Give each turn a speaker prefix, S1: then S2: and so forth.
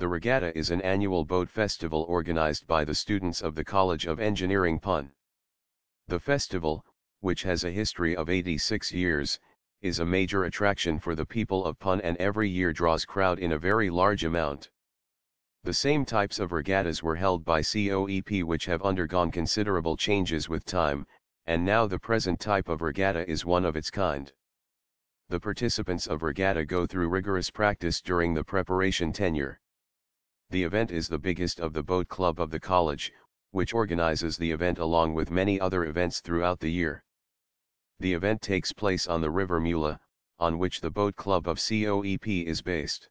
S1: The regatta is an annual boat festival organized by the students of the College of Engineering Pune. The festival, which has a history of 86 years, is a major attraction for the people of Pune and every year draws crowd in a very large amount. The same types of regattas were held by COEP which have undergone considerable changes with time, and now the present type of regatta is one of its kind. The participants of regatta go through rigorous practice during the preparation tenure. The event is the biggest of the boat club of the college, which organizes the event along with many other events throughout the year. The event takes place on the River Mula, on which the boat club of COEP is based.